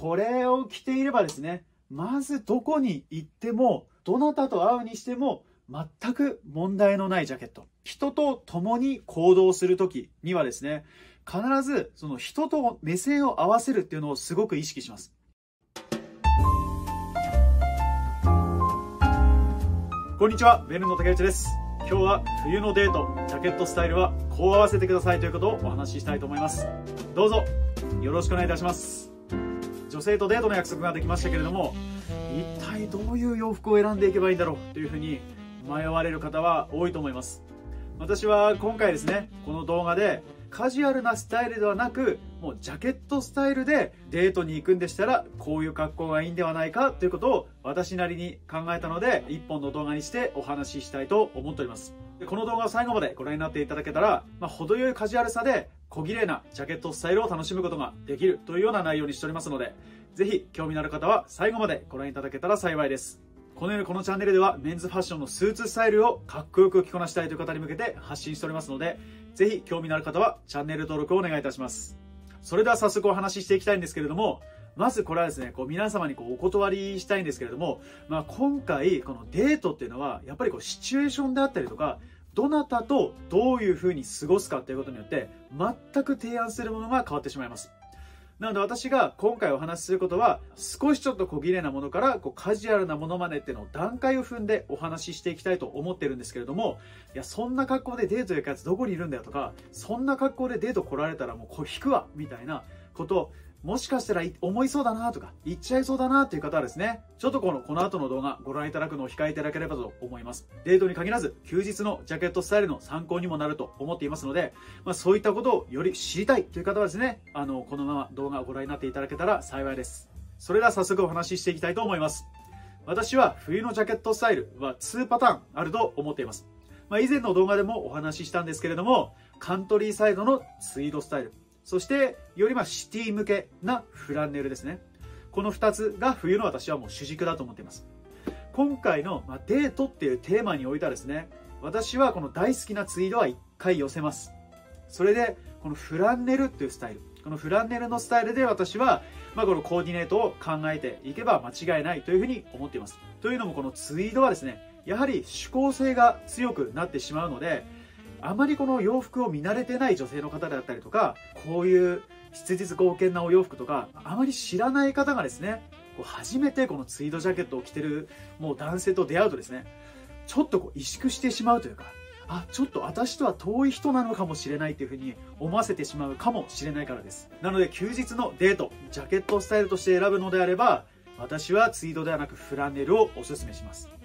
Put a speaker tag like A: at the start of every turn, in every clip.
A: これを着ていればですね、まずどこに行っても、どなたと会うにしても、全く問題のないジャケット。人と共に行動するときにはですね、必ずその人と目線を合わせるっていうのをすごく意識します。こんにちは、ベルの竹内です。今日は冬のデート、ジャケットスタイルはこう合わせてくださいということをお話ししたいと思います。どうぞよろしくお願いいたします。女性とデートの約束ができましたけれども、一体どういう洋服を選んでいけばいいんだろうというふうに迷われる方は多いと思います。私は今回ですねこの動画でカジュアルなスタイルではなくもうジャケットスタイルでデートに行くんでしたらこういう格好がいいんではないかということを私なりに考えたので1本の動画にしてお話ししたいと思っております。この動画を最後までご覧になっていただけたら、まあ、程よいカジュアルさで小綺麗なジャケットスタイルを楽しむことができるというような内容にしておりますのでぜひ興味のある方は最後までご覧いただけたら幸いですこのようにこのチャンネルではメンズファッションのスーツスタイルをかっこよく着こなしたいという方に向けて発信しておりますので、ぜひ興味のある方はチャンネル登録をお願いいたします。それでは早速お話ししていきたいんですけれども、まずこれはですね、こう皆様にこうお断りしたいんですけれども、まあ、今回このデートっていうのは、やっぱりこうシチュエーションであったりとか、どなたとどういうふうに過ごすかっていうことによって、全く提案するものが変わってしまいます。なので私が今回お話しすることは少しちょっと小綺麗なものからこうカジュアルなものまねっていうのを段階を踏んでお話ししていきたいと思ってるんですけれどもいやそんな格好でデート行くやつどこにいるんだよとかそんな格好でデート来られたらもうこれ引くわみたいなこともしかしたら思いそうだなとか、言っちゃいそうだなっていう方はですね、ちょっとこの、この後の動画ご覧いただくのを控えていただければと思います。デートに限らず、休日のジャケットスタイルの参考にもなると思っていますので、まあそういったことをより知りたいという方はですね、あの、このまま動画をご覧になっていただけたら幸いです。それでは早速お話ししていきたいと思います。私は冬のジャケットスタイルは2パターンあると思っています。まあ以前の動画でもお話ししたんですけれども、カントリーサイドのツイードスタイル。そしてよりまシティ向けなフランネルですね。この2つが冬の私はもう主軸だと思っています。今回の、まデートっていうテーマにおいてはですね私はこの大好きなツイードは1回寄せます。それでこのフランネルっていうスタイル。このフランネルのスタイルで私は、まあ、このコーディネートを考えていけば間違いないというふうに思っています。というのもこのツイードはですねやはり趣向性が強くなってしまうのであまりこの洋服を見慣れてない女性の方であったりとかこういう質実剛健なお洋服とかあまり知らない方がですねこう初めてこのツイードジャケットを着てるもう男性と出会うとですねちょっとこう萎縮してしまうというかあちょっと私とは遠い人なのかもしれないというふうに思わせてしまうかもしれないからです。なので休日のデートジャケットスタイルとして選ぶのであれば私はツイードではなくフランネルをおすすめします。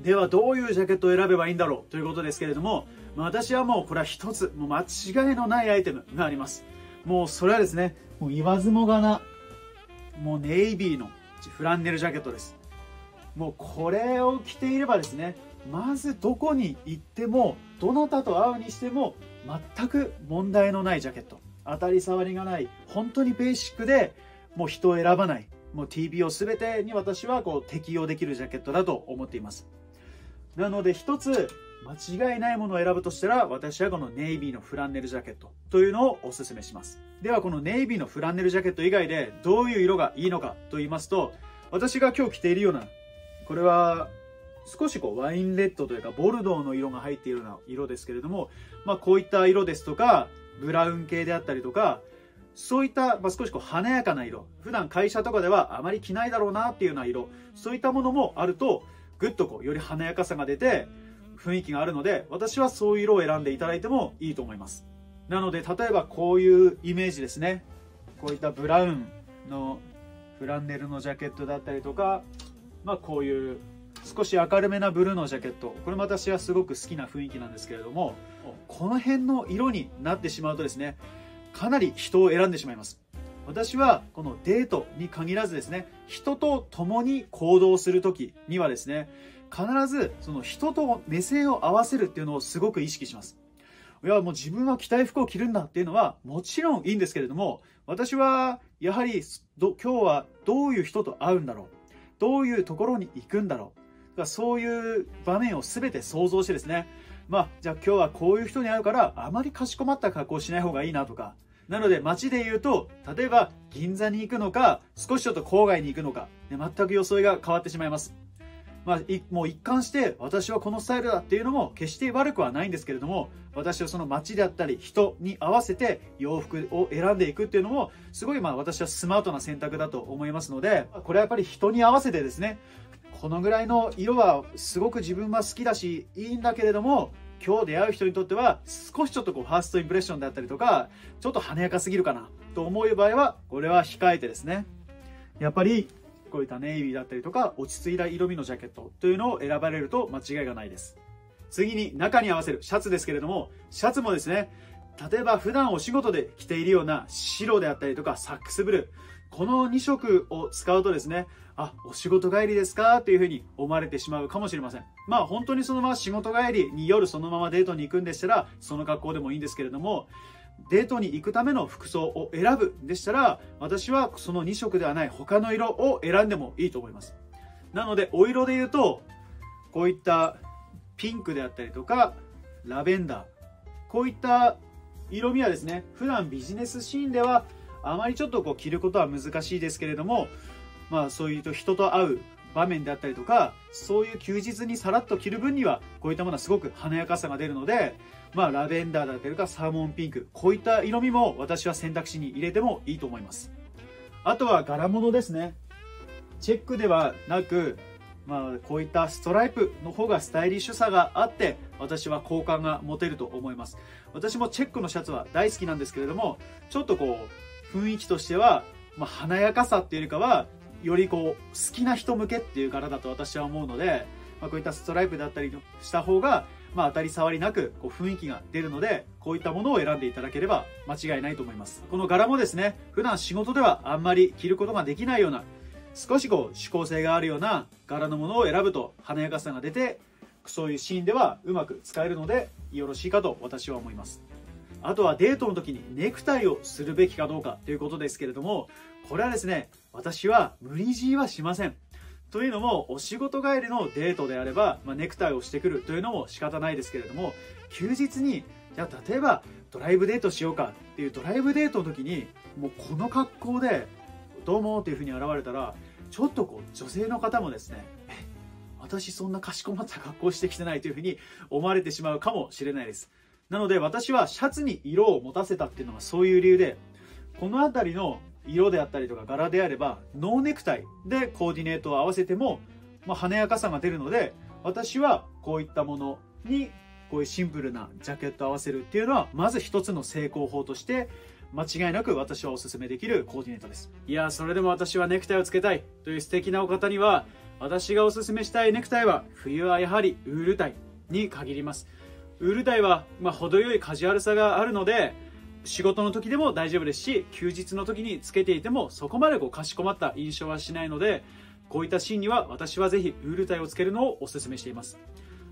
A: ではどういうジャケットを選べばいいんだろうということですけれども私はもうこれは一つもう間違いのないアイテムがあります。もうそれはですねもう言わずもがなもうネイビーのフランネルジャケットです。もうこれを着ていればですねまずどこに行ってもどなたと会うにしても全く問題のないジャケット。当たり障りがない本当にベーシックでもう人を選ばないもう TPO 全てに私はこう適用できるジャケットだと思っています。なので一つ間違いないものを選ぶとしたら私はこのネイビーのフランネルジャケットというのをおすすめします。ではこのネイビーのフランネルジャケット以外でどういう色がいいのかと言いますと私が今日着ているようなこれは少しこうワインレッドというかボルドーの色が入っているような色ですけれども、まあ、こういった色ですとかブラウン系であったりとかそういった、まあ、少しこう華やかな色。普段会社とかではあまり着ないだろうなっていうような色。そういったものもあるとぐっとこうより華やかさが出て雰囲気があるので私はそういう色を選んでいただいてもいいと思います。なので例えばこういうイメージですね。こういったブラウンのフランネルのジャケットだったりとかまあこういう少し明るめなブルーのジャケット。これも私はすごく好きな雰囲気なんですけれどもこの辺の色になってしまうとですねかなり人を選んでしまいます。私はこのデートに限らずですね、人と共に行動するときにはですね、必ずその人と目線を合わせるっていうのをすごく意識します。いや、もう自分は着たい服を着るんだっていうのはもちろんいいんですけれども、私はやはり今日はどういう人と会うんだろう。どういうところに行くんだろう。そういう場面を全て想像してですね、まあ、じゃあ今日はこういう人に会うから、あまりかしこまった格好をしない方がいいなとか、なので街で言うと、例えば銀座に行くのか、少しちょっと郊外に行くのか、ね、全く装いが変わってしまいます。まあ、もう一貫して私はこのスタイルだっていうのも決して悪くはないんですけれども私はその街であったり人に合わせて洋服を選んでいくっていうのもすごいまあ私はスマートな選択だと思いますのでこれはやっぱり人に合わせてですねこのぐらいの色はすごく自分は好きだしいいんだけれども今日出会う人にとっては少しちょっとこうファーストインプレッションだったりとかちょっと華やかすぎるかなと思う場合はこれは控えてですね。やっぱりこういったネイビーだったりとか落ち着いた色味のジャケットというのを選ばれると間違いがないです。次に中に合わせるシャツですけれどもシャツもですね例えば普段お仕事で着ているような白であったりとかサックスブルーこの2色を使うとですねあお仕事帰りですか？というふうに思われてしまうかもしれません。まあ本当にそのまま仕事帰りに夜そのままデートに行くんでしたらその格好でもいいんですけれどもデートに行くための服装を選ぶでしたら私はその2色ではない他の色を選んでもいいと思います。なのでお色で言うとこういったピンクであったりとかラベンダーこういった色味はですね普段ビジネスシーンではあまりちょっとこう着ることは難しいですけれどもまあそういうと人と会う場面であったりとかそういう休日にさらっと着る分にはこういったものはすごく華やかさが出るのでまあ、ラベンダーだったりとかサーモンピンクこういった色味も私は選択肢に入れてもいいと思います。あとは柄物ですね。チェックではなくまあ、こういったストライプの方がスタイリッシュさがあって私は好感が持てると思います。私もチェックのシャツは大好きなんですけれどもちょっとこう雰囲気としては、まあ、華やかさっていうよりかはよりこう好きな人向けっていう柄だと私は思うので、まあ、こういったストライプだったりした方がまあ、当たり障りなくこう雰囲気が出るのでこういったものを選んでいただければ間違いないと思います。この柄もですね普段仕事ではあんまり着ることができないような少しこう指向性があるような柄のものを選ぶと華やかさが出てそういうシーンではうまく使えるのでよろしいかと私は思います。あとはデートの時にネクタイをするべきかどうかということですけれどもこれはですね私は無理強いはしません。というのもお仕事帰りのデートであれば、まあ、ネクタイをしてくるというのも仕方ないですけれども休日にじゃあ例えばドライブデートしようかっていうドライブデートの時にもうこの格好でどうもっていうふうに現れたらちょっとこう女性の方もですね私そんなかしこまった格好してきてないというふうに思われてしまうかもしれないです。なので私はシャツに色を持たせたっていうのはそういう理由でこの辺りの色であったりとか柄であればノーネクタイでコーディネートを合わせても、まあ、華やかさが出るので私はこういったものにこういうシンプルなジャケットを合わせるっていうのはまず一つの成功法として間違いなく私はお勧めできるコーディネートです。いやそれでも私はネクタイをつけたいという素敵なお方には私がおすすめしたいネクタイは冬はやはりウールタイに限ります。ウールタイはまあ程よいカジュアルさがあるので仕事の時でも大丈夫ですし休日の時につけていてもそこまでこうかしこまった印象はしないのでこういったシーンには私はぜひウールタイをつけるのをお勧めしています。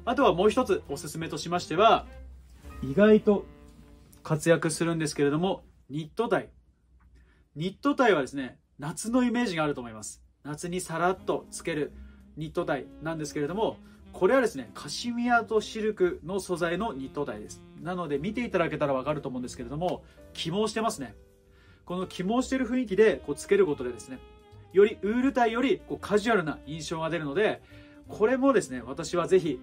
A: あとはもう一つおすすめとしましては意外と活躍するんですけれどもニットタイ。ニットタイはですね夏のイメージがあると思います。夏にさらっとつけるニットタイなんですけれどもこれはですねカシミヤとシルクの素材のニットタイです。なので見ていただけたらわかると思うんですけれども起毛してますね。この起毛してる雰囲気でこうつけることでですねよりウールタイよりこうカジュアルな印象が出るのでこれもですね私はぜひ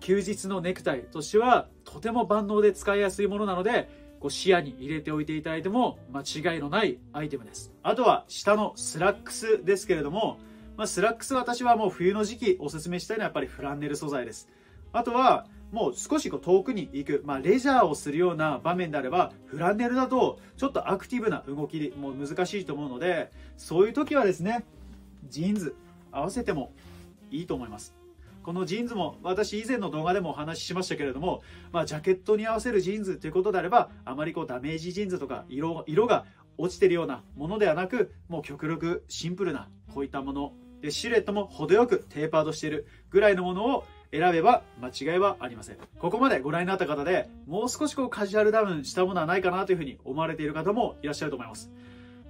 A: 休日のネクタイとしてはとても万能で使いやすいものなのでこう視野に入れておいていただいても間違いのないアイテムです。あとは下のスラックスですけれどもまあ、スラックス私はもう冬の時期おすすめしたいのはやっぱりフランネル素材です。あとはもう少しこう遠くに行く、まあ、レジャーをするような場面であればフランネルだとちょっとアクティブな動きも難しいと思うのでそういう時はですねジーンズ合わせてもいいと思いますこのジーンズも私以前の動画でもお話ししましたけれども、まあ、ジャケットに合わせるジーンズということであればあまりこうダメージジーンズとか色色が落ちてるようなものではなくもう極力シンプルなこういったものでシルエットも程よくテーパードしているぐらいのものを選べば間違いはありません。ここまでご覧になった方でもう少しこうカジュアルダウンしたものはないかなというふうに思われている方もいらっしゃると思います。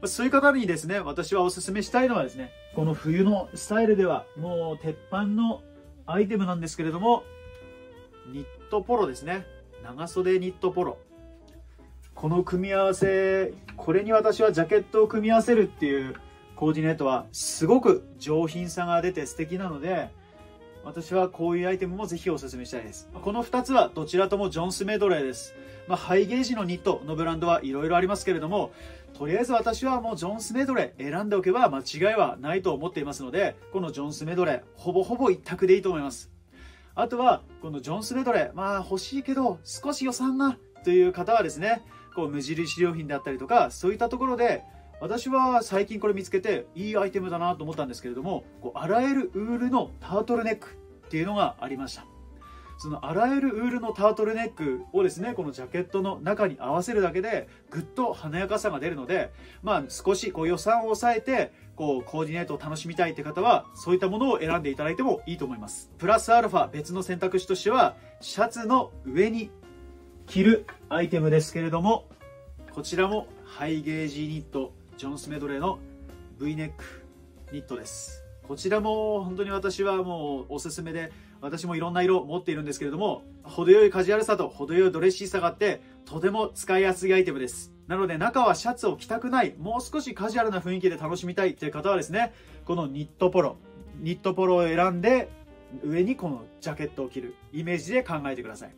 A: そういう方にですね、私はお勧めしたいのはですね、この冬のスタイルではもう鉄板のアイテムなんですけれども、ニットポロですね。長袖ニットポロ。この組み合わせこれに私はジャケットを組み合わせるっていうコーディネートはすごく上品さが出て素敵なので私はこういうアイテムもぜひお勧めしたいです。この2つはどちらともジョンスメドレーです。まあ、ハイゲージのニットのブランドはいろいろありますけれども、とりあえず私はもうジョンスメドレー選んでおけば間違いはないと思っていますので、このジョンスメドレーほぼほぼ一択でいいと思います。あとは、このジョンスメドレー、まあ欲しいけど少し予算がという方はですね、こう無印良品であったりとか、そういったところで私は最近これ見つけていいアイテムだなと思ったんですけれどもこう洗えるウールのタートルネックっていうのがありました。その洗えるウールのタートルネックをですねこのジャケットの中に合わせるだけでぐっと華やかさが出るのでまあ少しこう予算を抑えてこうコーディネートを楽しみたいって方はそういったものを選んでいただいてもいいと思います。プラスアルファ別の選択肢としてはシャツの上に着るアイテムですけれどもこちらもハイゲージニット。ジョンスメドレーの V ネックニットです。こちらも本当に私はもうおすすめで私もいろんな色持っているんですけれども程よいカジュアルさと程よいドレッシーさがあってとても使いやすいアイテムです。なので中はシャツを着たくないもう少しカジュアルな雰囲気で楽しみたいという方はですねこのニットポロニットポロを選んで上にこのジャケットを着るイメージで考えてください。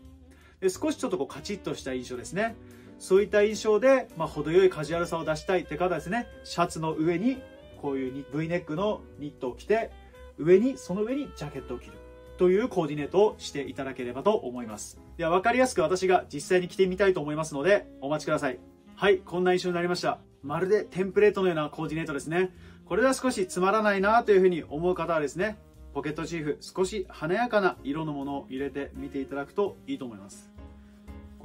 A: で少しちょっとこうカチッとした印象ですね。そういった印象で、まあ、程よいカジュアルさを出したいって方ですね、シャツの上にこういう V ネックのニットを着て、上に、その上にジャケットを着る。というコーディネートをしていただければと思います。では分かりやすく私が実際に着てみたいと思いますので、お待ちください。はい、こんな印象になりました。まるでテンプレートのようなコーディネートですね。これでは少しつまらないなというふうに思う方はですね、ポケットチーフ少し華やかな色のものを入れてみていただくといいと思います。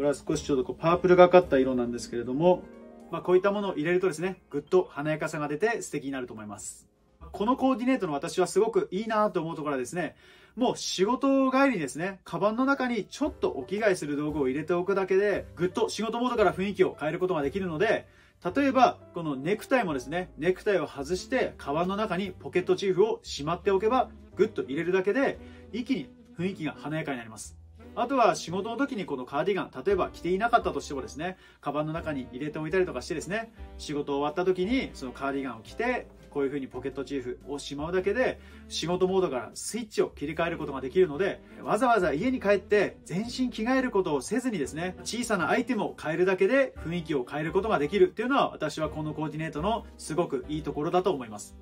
A: これは少しちょっとこうパープルがかった色なんですけれども、まあ、こういったものを入れるとですね、ぐっと華やかさが出て素敵になると思います。このコーディネートの私はすごくいいなと思うところはですね、もう仕事帰りにですね、カバンの中にちょっとお着替えする道具を入れておくだけで、ぐっと仕事モードから雰囲気を変えることができるので、例えば、このネクタイもですね、ネクタイを外して、カバンの中にポケットチーフをしまっておけば、ぐっと入れるだけで、一気に雰囲気が華やかになります。あとは仕事の時にこのカーディガン、例えば着ていなかったとしてもですね、カバンの中に入れておいたりとかしてですね、仕事終わった時にそのカーディガンを着て、こういう風にポケットチーフをしまうだけで、仕事モードからスイッチを切り替えることができるので、わざわざ家に帰って全身着替えることをせずにですね、小さなアイテムを変えるだけで雰囲気を変えることができるっていうのは私はこのコーディネートのすごくいいところだと思います。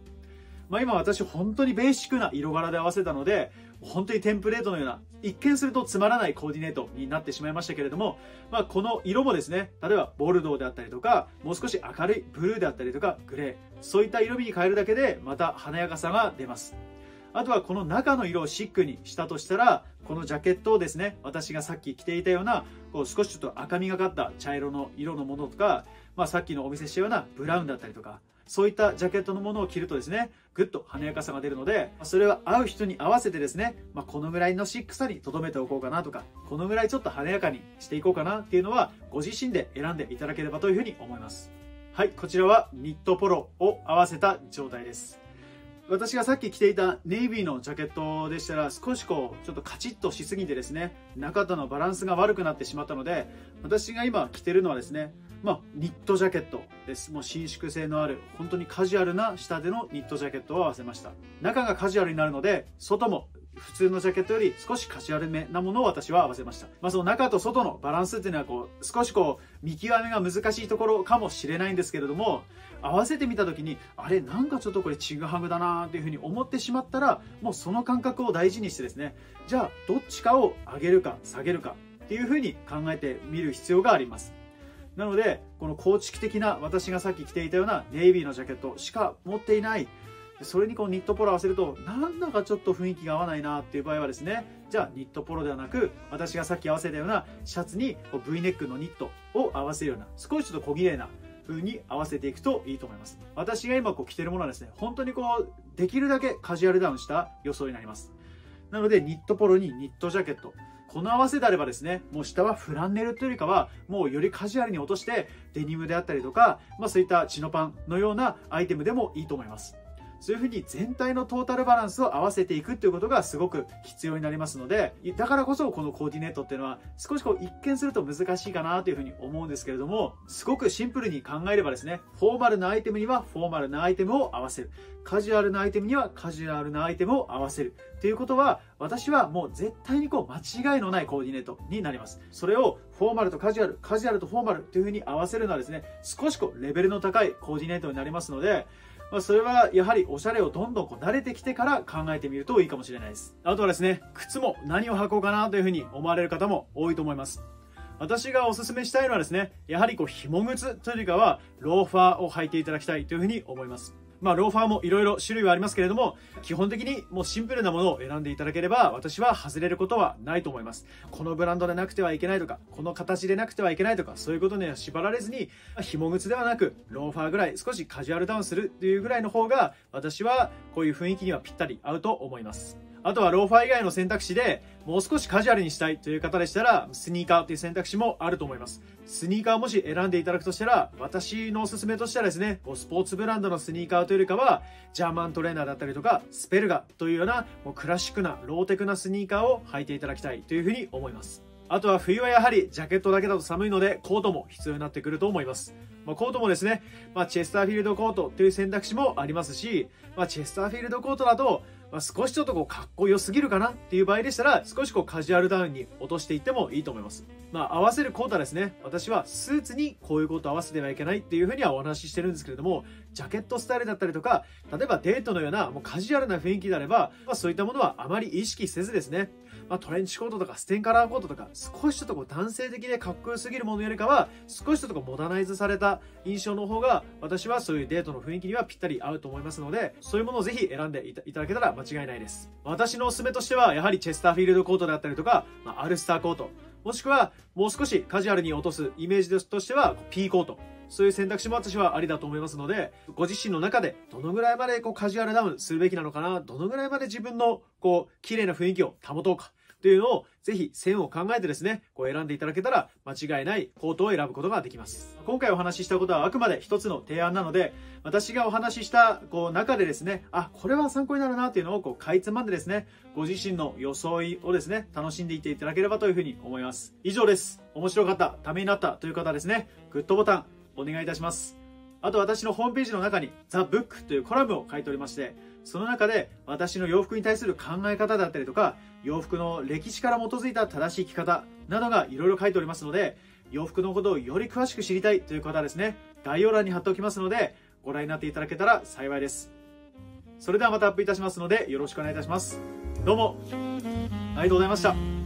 A: まあ、今私本当にベーシックな色柄で合わせたので、本当にテンプレートのような、一見するとつまらないコーディネートになってしまいましたけれども、まあ、この色もですね、例えばボルドーであったりとか、もう少し明るいブルーであったりとか、グレー、そういった色味に変えるだけで、また華やかさが出ます。あとはこの中の色をシックにしたとしたら、このジャケットをですね、私がさっき着ていたような、こう少しちょっと赤みがかった茶色の色のものとか、まあ、さっきのお見せしたようなブラウンだったりとか、そういったジャケットのものを着るとですね、ぐっと華やかさが出るので、それは合う人に合わせてですね、まあ、このぐらいのシックさに留めておこうかなとか、このぐらいちょっと華やかにしていこうかなっていうのは、ご自身で選んでいただければというふうに思います。はい、こちらはニットポロを合わせた状態です。私がさっき着ていたネイビーのジャケットでしたら少しこうちょっとカチッとしすぎてですね中とのバランスが悪くなってしまったので私が今着てるのはですねまあ、ニットジャケットです。もう伸縮性のある、本当にカジュアルな下でのニットジャケットを合わせました。中がカジュアルになるので、外も普通のジャケットより少しカジュアルめなものを私は合わせました。まあ、その中と外のバランスっていうのはこう、少しこう、見極めが難しいところかもしれないんですけれども、合わせてみた時に、あれ、なんかちょっとこれちぐはぐだなっていうふうに思ってしまったら、もうその感覚を大事にしてですね、じゃあどっちかを上げるか下げるかっていうふうに考えてみる必要があります。なので、この構築的な私がさっき着ていたようなネイビーのジャケットしか持っていない、それにこうニットポロ合わせると、なんだかちょっと雰囲気が合わないなっていう場合はですね、じゃあニットポロではなく、私がさっき合わせたようなシャツに V ネックのニットを合わせるような、少しちょっと小綺麗な風に合わせていくといいと思います。私が今こう着てるものはですね、本当にこう、できるだけカジュアルダウンした予想になります。なので、ニットポロにニットジャケット、この合わせであればですね、もう下はフランネルというよりかは、もうよりカジュアルに落として、デニムであったりとか、まあそういったチノパンのようなアイテムでもいいと思います。そういうふうに全体のトータルバランスを合わせていくっていうことがすごく必要になりますので、だからこそこのコーディネートっていうのは少しこう一見すると難しいかなというふうに思うんですけれども、すごくシンプルに考えればですね、フォーマルなアイテムにはフォーマルなアイテムを合わせる。カジュアルなアイテムにはカジュアルなアイテムを合わせる。ということは、私はもう絶対にこう間違いのないコーディネートになります。それをフォーマルとカジュアル、カジュアルとフォーマルというふうに合わせるのはですね、少しこうレベルの高いコーディネートになりますので、まあ、それはやはりおしゃれをどんどんこう慣れてきてから考えてみるといいかもしれないです。あとはですね、靴も何を履こうかなというふうに思われる方も多いと思います。私がおすすめしたいのはですね、やはりこう紐靴というよりかはローファーを履いていただきたいというふうに思います。まあ、ローファーもいろいろ種類はありますけれども、基本的にもうシンプルなものを選んでいただければ、私は外れることはないと思います。このブランドでなくてはいけないとか、この形でなくてはいけないとか、そういうことには縛られずに、紐靴ではなく、ローファーぐらい少しカジュアルダウンするっていうぐらいの方が、私はこういう雰囲気にはぴったり合うと思います。あとはローファー以外の選択肢でもう少しカジュアルにしたいという方でしたらスニーカーという選択肢もあると思います。スニーカーもし選んでいただくとしたら私のおすすめとしてはですね、スポーツブランドのスニーカーというよりかはジャーマントレーナーだったりとかスペルガというようなもうクラシックなローテクなスニーカーを履いていただきたいというふうに思います。あとは冬はやはりジャケットだけだと寒いのでコートも必要になってくると思います。まあ、コートもですね、まあ、チェスターフィールドコートという選択肢もありますし、まあ、チェスターフィールドコートだとまあ、少しちょっとこうかっこよすぎるかなっていう場合でしたら少しこうカジュアルダウンに落としていってもいいと思います。まあ、合わせるコータですね、私はスーツにこういうことを合わせてはいけないっていうふうにはお話ししてるんですけれども、ジャケットスタイルだったりとか、例えばデートのようなもうカジュアルな雰囲気であれば、まあ、そういったものはあまり意識せずですね、まあ、トレンチコートとかステンカラーコートとか、少しちょっとこう男性的でかっこよすぎるものよりかは、少しちょっとこうモダナイズされた印象の方が、私はそういうデートの雰囲気にはぴったり合うと思いますので、そういうものをぜひ選んでいただけたら間違いないです。私のおすすめとしては、やはりチェスターフィールドコートであったりとか、まあ、アルスターコート、もしくはもう少しカジュアルに落とすイメージとしては、ピーコート。そういう選択肢も私はありだと思いますので、ご自身の中でどのぐらいまでこうカジュアルダウンするべきなのかな、どのぐらいまで自分のこう綺麗な雰囲気を保とうか、というのをぜひ線を考えてですね、こう選んでいただけたら間違いないコートを選ぶことができます。今回お話ししたことはあくまで一つの提案なので、私がお話ししたこう中でですね、あ、これは参考になるなっていうのをこうかいつまんでですね、ご自身の装いをですね、楽しんでいっていただければというふうに思います。以上です。面白かった、ためになったという方ですね、グッドボタンお願いいたします。あと私のホームページの中にザ・ブックというコラムを書いておりまして、その中で私の洋服に対する考え方だったりとか、洋服の歴史から基づいた正しい着方などがいろいろ書いておりますので、洋服のことをより詳しく知りたいという方はですね、概要欄に貼っておきますので、ご覧になっていただけたら幸いです。それではまたアップいたしますので、よろしくお願いいたします。どうも、ありがとうございました。